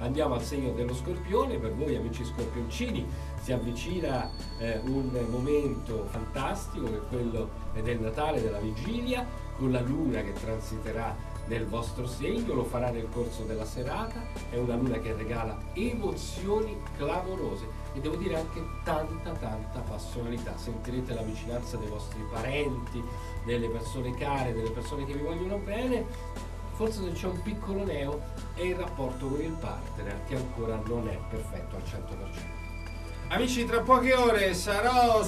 Andiamo al segno dello scorpione, per voi amici scorpioncini si avvicina eh, un momento fantastico che è quello del Natale, della vigilia, con la luna che transiterà nel vostro segno, lo farà nel corso della serata, è una luna che regala emozioni clamorose e devo dire anche tanta tanta passionalità, sentirete la vicinanza dei vostri parenti, delle persone care, delle persone che vi vogliono bene, forse se c'è un piccolo neo è il rapporto con il partner che ancora non è perfetto al 100%. Amici, tra poche ore sarò